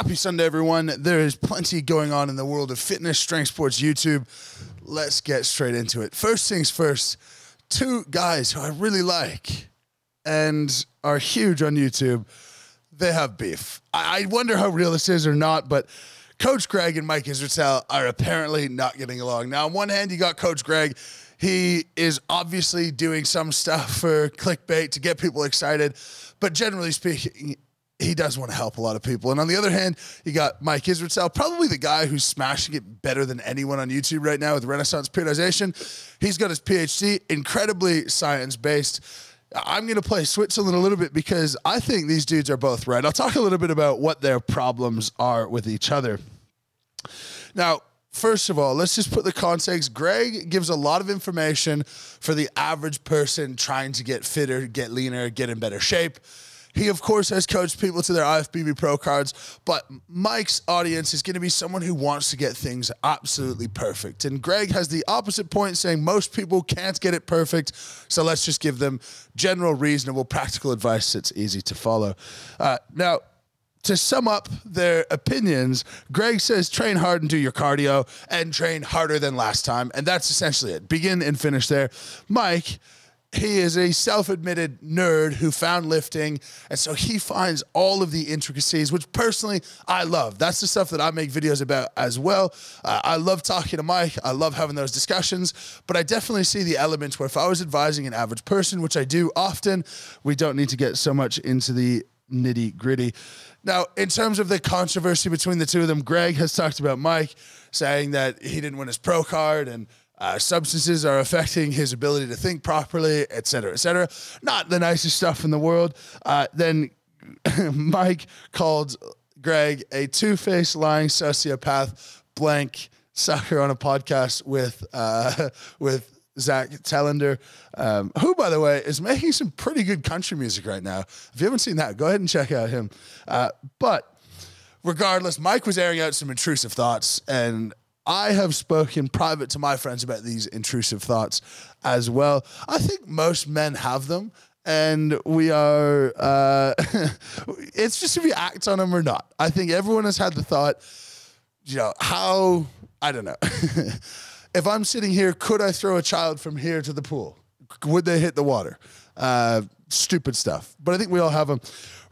Happy Sunday, everyone. There is plenty going on in the world of fitness, strength sports, YouTube. Let's get straight into it. First things first, two guys who I really like and are huge on YouTube, they have beef. I, I wonder how real this is or not, but Coach Greg and Mike Israetel are apparently not getting along. Now, on one hand, you got Coach Greg. He is obviously doing some stuff for clickbait to get people excited, but generally speaking, he does want to help a lot of people. And on the other hand, you got Mike Israetel, probably the guy who's smashing it better than anyone on YouTube right now with Renaissance periodization. He's got his PhD, incredibly science based. I'm going to play Switzerland a little bit because I think these dudes are both right. I'll talk a little bit about what their problems are with each other. Now, first of all, let's just put the context. Greg gives a lot of information for the average person trying to get fitter, get leaner, get in better shape. He, of course, has coached people to their IFBB Pro cards, but Mike's audience is going to be someone who wants to get things absolutely perfect. And Greg has the opposite point, saying most people can't get it perfect, so let's just give them general, reasonable, practical advice that's easy to follow. Uh, now, to sum up their opinions, Greg says train hard and do your cardio and train harder than last time. And that's essentially it. Begin and finish there. Mike he is a self-admitted nerd who found lifting and so he finds all of the intricacies which personally i love. That's the stuff that i make videos about as well. Uh, i love talking to mike. I love having those discussions but i definitely see the elements where if i was advising an average person which i do often we don't need to get so much into the nitty gritty now in terms of the controversy between the two of them greg has talked about mike saying that he didn't win his pro card and uh, substances are affecting his ability to think properly, et cetera, et cetera. Not the nicest stuff in the world. Uh, then Mike called Greg a two faced lying sociopath, blank sucker on a podcast with uh, with Zack Telander, um, who, by the way, is making some pretty good country music right now. If you haven't seen that, go ahead and check out him. Uh, but regardless, Mike was airing out some intrusive thoughts, and I have spoken private to my friends about these intrusive thoughts as well. I think most men have them. And we are, uh, it's just if you act on them or not. I think everyone has had the thought, you know, how, I don't know. if I'm sitting here, could I throw a child from here to the pool? Would they hit the water? Uh, stupid stuff. But I think we all have them.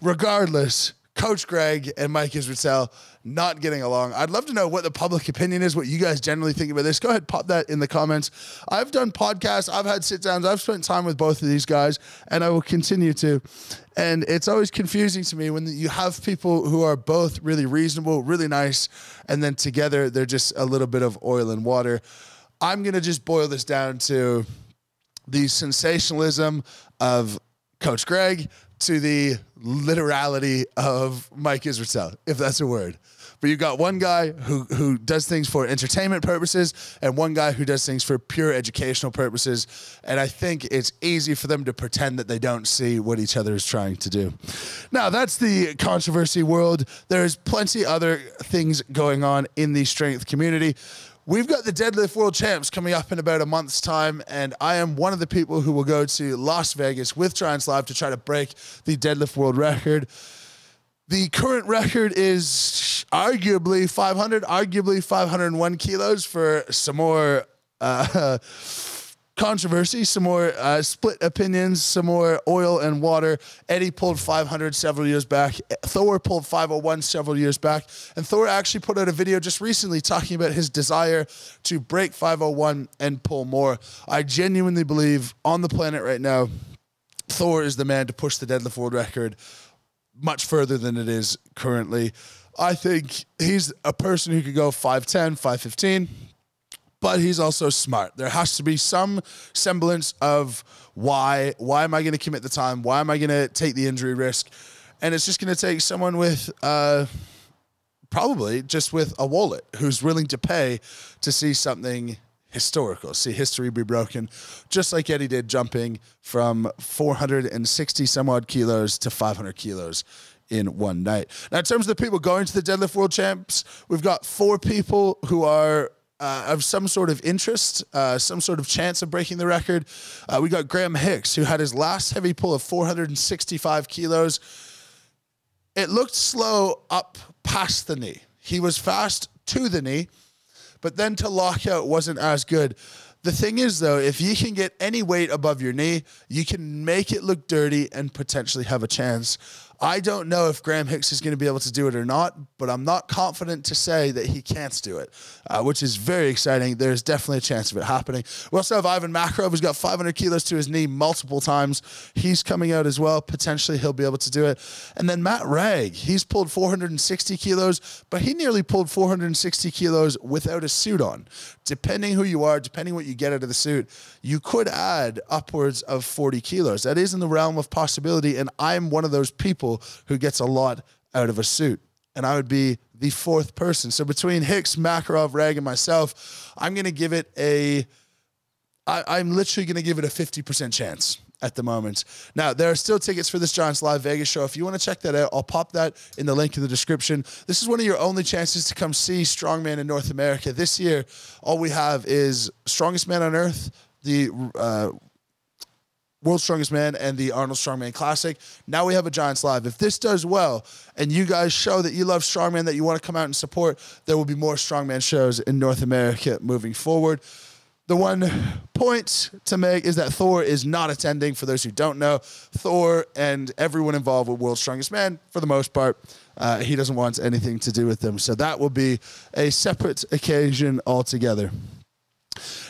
Regardless, Coach Greg and Mike Israetel not getting along. I'd love to know what the public opinion is, what you guys generally think about this. Go ahead, pop that in the comments. I've done podcasts, I've had sit downs, I've spent time with both of these guys, and I will continue to. And it's always confusing to me when you have people who are both really reasonable, really nice, and then together they're just a little bit of oil and water. I'm going to just boil this down to the sensationalism of Coach Greg, to the literality of Mike Israetel, if that's a word. But you've got one guy who, who does things for entertainment purposes and one guy who does things for pure educational purposes. And I think it's easy for them to pretend that they don't see what each other is trying to do. Now, that's the controversy world. There's plenty other things going on in the strength community. We've got the deadlift world champs coming up in about a month's time, and I am one of the people who will go to Las Vegas with Giants Live to try to break the deadlift world record. The current record is arguably 500, arguably 501 kilos for some more uh, controversy, some more uh, split opinions, some more oil and water. Eddie pulled 500 several years back. Thor pulled 501 several years back. And Thor actually put out a video just recently talking about his desire to break 501 and pull more. I genuinely believe on the planet right now, Thor is the man to push the deadlift world record much further than it is currently. I think he's a person who could go 5'10, 5'15 but he's also smart. There has to be some semblance of why. Why am I going to commit the time? Why am I going to take the injury risk? And it's just going to take someone with, uh, probably just with a wallet who's willing to pay to see something historical, see history be broken, just like Eddie did jumping from 460 some odd kilos to 500 kilos in one night. Now, in terms of the people going to the deadlift world champs, we've got four people who are uh, of some sort of interest, uh, some sort of chance of breaking the record. Uh, we got Graham Hicks, who had his last heavy pull of 465 kilos. it looked slow up past the knee. He was fast to the knee, but then to lock lockout wasn't as good. The thing is, though, if you can get any weight above your knee, you can make it look dirty and potentially have a chance. I don't know if Graham Hicks is going to be able to do it or not, but I'm not confident to say that he can't do it, uh, which is very exciting. There's definitely a chance of it happening. We also have Ivan Makarov, who's got 500 kilos to his knee multiple times. He's coming out as well. Potentially he'll be able to do it. And then Matt Ragg, he's pulled 460 kilos, but he nearly pulled 460 kilos without a suit on. Depending who you are, depending what you get out of the suit, you could add upwards of 40 kilos. That is in the realm of possibility. And I'm one of those people people who gets a lot out of a suit. And I would be the fourth person. So between Hicks, Makarov, Ragg, and myself, I'm going to give it a. I, I'm literally going to give it a 50% chance at the moment. Now, there are still tickets for this Giants Live Vegas show. If you want to check that out, I'll pop that in the link in the description. This is one of your only chances to come see Strongman in North America. This year, all we have is Strongest Man on Earth, the uh, World's Strongest Man and the Arnold Strongman Classic. Now we have a Giants Live. If this does well and you guys show that you love Strongman, that you want to come out and support, there will be more Strongman shows in North America moving forward. The one point to make is that Thor is not attending. For those who don't know, Thor and everyone involved with World's Strongest Man, for the most part, uh, he doesn't want anything to do with them. So that will be a separate occasion altogether.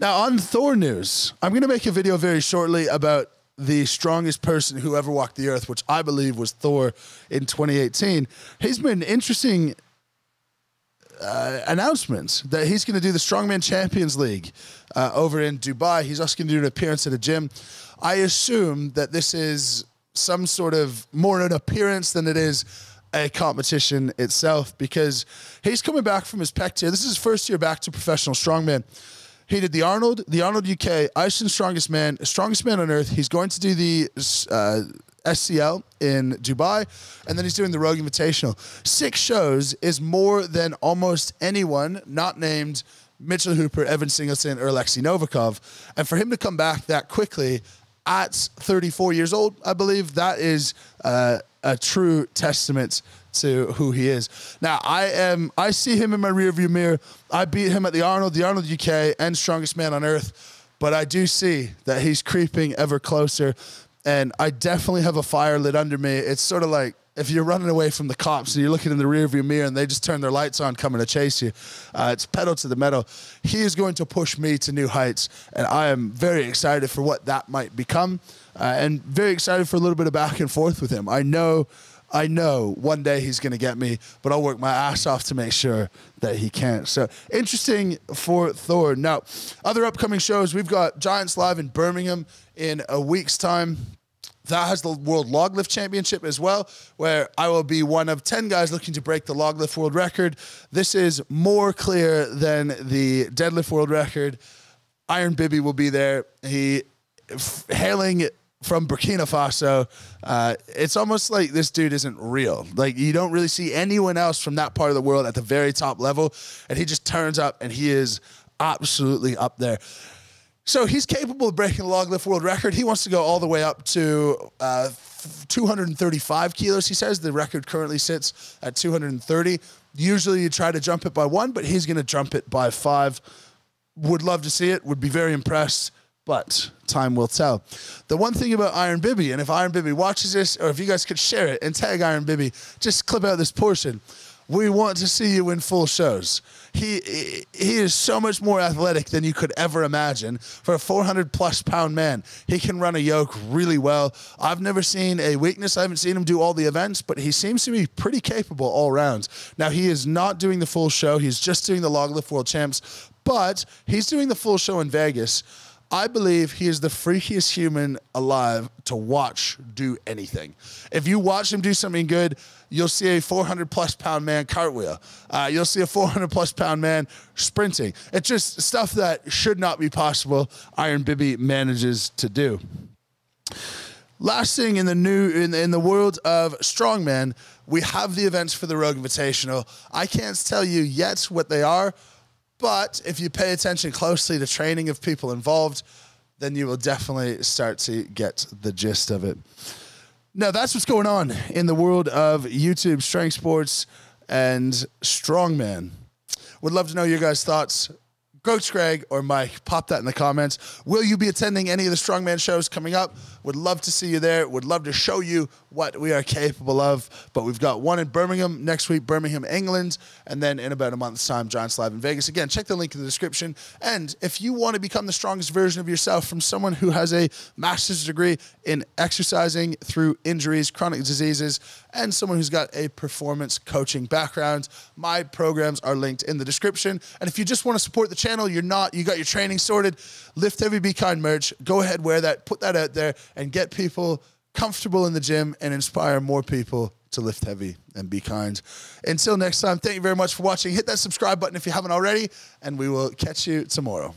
Now, on Thor news, I'm going to make a video very shortly about the strongest person who ever walked the earth, which I believe was Thor in 2018. He's made an interesting uh, announcement that he's going to do the Strongman Champions League uh, over in Dubai. He's also going to do an appearance at a gym. I assume that this is some sort of more an appearance than it is a competition itself because he's coming back from his pec tear. This is his first year back to professional strongman. He did the Arnold, the Arnold UK, Iceland Strongest Man, Strongest Man on Earth. He's going to do the uh, SCL in Dubai, and then he's doing the Rogue Invitational. Six shows is more than almost anyone not named Mitchell Hooper, Evan Singleton, or Alexei Novikov. And for him to come back that quickly at 34 years old, I believe that is uh, a true testament to who he is. Now I am I see him in my rearview mirror. I beat him at the Arnold, the Arnold UK, and Strongest Man on Earth. But I do see that he's creeping ever closer, and I definitely have a fire lit under me. It's sort of like if you're running away from the cops and you're looking in the rearview mirror and they just turn their lights on coming to chase you, uh, it's pedal to the metal. He is going to push me to new heights, and I am very excited for what that might become, uh, and very excited for a little bit of back and forth with him. I know I know one day he's going to get me, but I'll work my ass off to make sure that he can't. So interesting for Thor. Now, other upcoming shows we've got Giants Live in Birmingham in a week's time. That has the World Log Lift Championship as well, where I will be one of 10 guys looking to break the log lift world record. This is more clear than the deadlift world record. Iron Biby will be there. He hailing from Burkina Faso. Uh, it's almost like this dude isn't real. Like you don't really see anyone else from that part of the world at the very top level, and he just turns up and he is absolutely up there. So he's capable of breaking the log lift world record. He wants to go all the way up to uh, 235 kilos. He says the record currently sits at 230. Usually you try to jump it by one, but he's going to jump it by five. Would love to see it. Would be very impressed but time will tell. The one thing about Iron Biby, and if Iron Biby watches this, or if you guys could share it and tag Iron Biby, just clip out this portion. We want to see you in full shows. He he is so much more athletic than you could ever imagine for a 400 plus pound man. He can run a yoke really well. I've never seen a weakness. I haven't seen him do all the events, but he seems to be pretty capable all rounds. Now he is not doing the full show. He's just doing the log lift world champs, but he's doing the full show in Vegas. I believe he is the freakiest human alive to watch do anything. If you watch him do something good, you'll see a 400 plus pound man cartwheel. Uh, you'll see a 400 plus pound man sprinting. It's just stuff that should not be possible. Iron Biby manages to do. Last thing in the new in, in the world of strongman, we have the events for the Rogue Invitational. I can't tell you yet what they are but if you pay attention closely to training of people involved, then you will definitely start to get the gist of it. Now that's what's going on in the world of YouTube, strength sports, and strongman. Would love to know your guys' thoughts. Coach Greg or Mike, pop that in the comments. Will you be attending any of the Strongman shows coming up? Would love to see you there. Would love to show you what we are capable of. But we've got one in Birmingham next week, Birmingham, England, and then in about a month's time, Giants Live in Vegas. Again, check the link in the description. And if you want to become the strongest version of yourself from someone who has a master's degree in exercising through injuries, chronic diseases, and someone who's got a performance coaching background, my programs are linked in the description. And if you just want to support the channel, you're not, you got your training sorted, Lift Heavy Be Kind merch, go ahead, wear that, put that out there, and get people comfortable in the gym and inspire more people to lift heavy and be kind. Until next time, thank you very much for watching. Hit that subscribe button if you haven't already, and we will catch you tomorrow.